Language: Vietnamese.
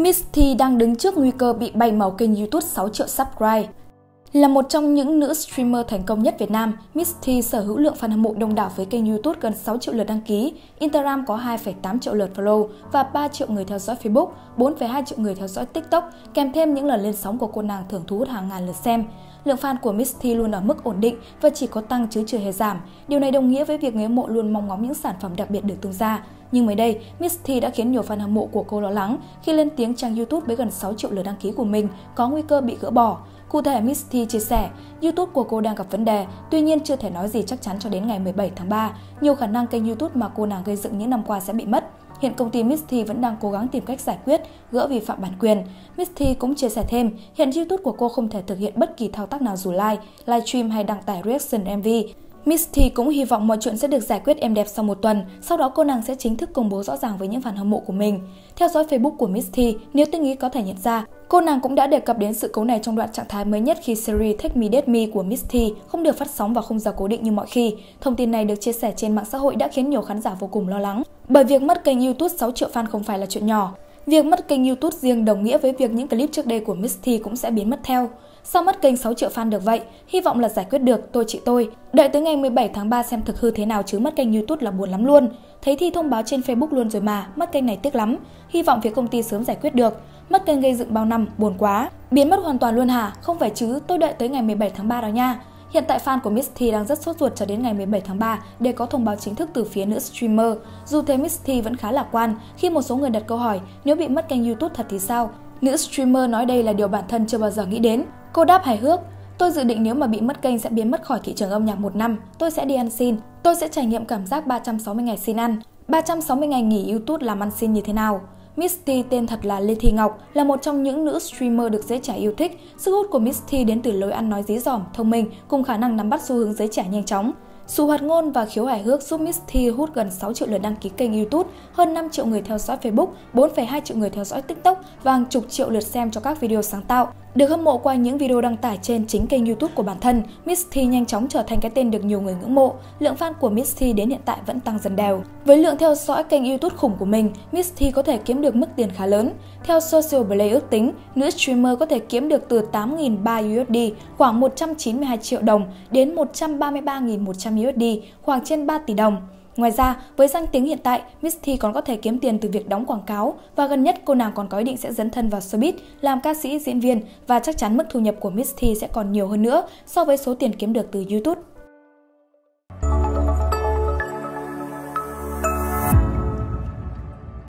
Miss T đang đứng trước nguy cơ bị bay màu kênh YouTube 6 triệu subscribe. Là một trong những nữ streamer thành công nhất Việt Nam, Miss T sở hữu lượng fan hâm mộ đông đảo với kênh YouTube gần 6 triệu lượt đăng ký, Instagram có 2,8 triệu lượt follow và 3 triệu người theo dõi Facebook, 4,2 triệu người theo dõi TikTok, kèm thêm những lần lên sóng của cô nàng thường thu hút hàng ngàn lượt xem. Lượng fan của Miss T luôn ở mức ổn định và chỉ có tăng chứ chưa hề giảm. Điều này đồng nghĩa với việc người hâm mộ luôn mong ngóng những sản phẩm đặc biệt được tung ra. Nhưng mới đây, Miss T đã khiến nhiều fan hâm mộ của cô lo lắng khi lên tiếng trang YouTube với gần 6 triệu lượt đăng ký của mình có nguy cơ bị gỡ bỏ. Cụ thể, Miss T chia sẻ, YouTube của cô đang gặp vấn đề, tuy nhiên chưa thể nói gì chắc chắn cho đến ngày 17 tháng 3. Nhiều khả năng kênh YouTube mà cô nàng gây dựng những năm qua sẽ bị mất. Hiện công ty Miss T vẫn đang cố gắng tìm cách giải quyết, gỡ vi phạm bản quyền. Miss T cũng chia sẻ thêm, hiện YouTube của cô không thể thực hiện bất kỳ thao tác nào dù live, livestream hay đăng tải reaction MV. Misty cũng hy vọng mọi chuyện sẽ được giải quyết êm đẹp sau một tuần, sau đó cô nàng sẽ chính thức công bố rõ ràng với những fan hâm mộ của mình. Theo dõi Facebook của Misty, nếu tinh ý có thể nhận ra, cô nàng cũng đã đề cập đến sự cố này trong đoạn trạng thái mới nhất khi series Take Me Dead Me của Misty không được phát sóng vào khung giờ cố định như mọi khi. Thông tin này được chia sẻ trên mạng xã hội đã khiến nhiều khán giả vô cùng lo lắng, bởi việc mất kênh YouTube 6 triệu fan không phải là chuyện nhỏ. Việc mất kênh YouTube riêng đồng nghĩa với việc những clip trước đây của Miss T cũng sẽ biến mất theo. Sao mất kênh 6 triệu fan được vậy? Hy vọng là giải quyết được, tôi chị tôi. Đợi tới ngày 17 tháng 3 xem thực hư thế nào chứ mất kênh YouTube là buồn lắm luôn. Thấy thi thông báo trên Facebook luôn rồi mà, mất kênh này tiếc lắm. Hy vọng phía công ty sớm giải quyết được. Mất kênh gây dựng bao năm, buồn quá. Biến mất hoàn toàn luôn hả? Không phải chứ, tôi đợi tới ngày 17 tháng 3 đó nha. Hiện tại fan của Miss T đang rất sốt ruột cho đến ngày 17 tháng 3 để có thông báo chính thức từ phía nữ streamer. Dù thế Miss T vẫn khá lạc quan khi một số người đặt câu hỏi nếu bị mất kênh YouTube thật thì sao? Nữ streamer nói đây là điều bản thân chưa bao giờ nghĩ đến. Cô đáp hài hước, tôi dự định nếu mà bị mất kênh sẽ biến mất khỏi thị trường âm nhạc một năm, tôi sẽ đi ăn xin, tôi sẽ trải nghiệm cảm giác 360 ngày xin ăn, 360 ngày nghỉ YouTube làm ăn xin như thế nào. Misty tên thật là Lê Thị Ngọc, là một trong những nữ streamer được giới trẻ yêu thích. Sức hút của Misty đến từ lối ăn nói dí dỏm, thông minh cùng khả năng nắm bắt xu hướng giới trẻ nhanh chóng. Sự hoạt ngôn và khiếu hài hước giúp Misty hút gần 6 triệu lượt đăng ký kênh YouTube, hơn 5 triệu người theo dõi Facebook, 4,2 triệu người theo dõi TikTok và hàng chục triệu lượt xem cho các video sáng tạo. Được hâm mộ qua những video đăng tải trên chính kênh YouTube của bản thân, Miss T nhanh chóng trở thành cái tên được nhiều người ngưỡng mộ. Lượng fan của Miss T đến hiện tại vẫn tăng dần đều. Với lượng theo dõi kênh YouTube khủng của mình, Miss T có thể kiếm được mức tiền khá lớn. Theo Social Blade ước tính, nữ streamer có thể kiếm được từ 8.300 USD, khoảng 192 triệu đồng, đến 133.100 USD, khoảng trên 3 tỷ đồng. Ngoài ra, với danh tiếng hiện tại, Miss T còn có thể kiếm tiền từ việc đóng quảng cáo và gần nhất cô nàng còn có ý định sẽ dấn thân vào showbiz, làm ca sĩ, diễn viên và chắc chắn mức thu nhập của Miss T sẽ còn nhiều hơn nữa so với số tiền kiếm được từ YouTube.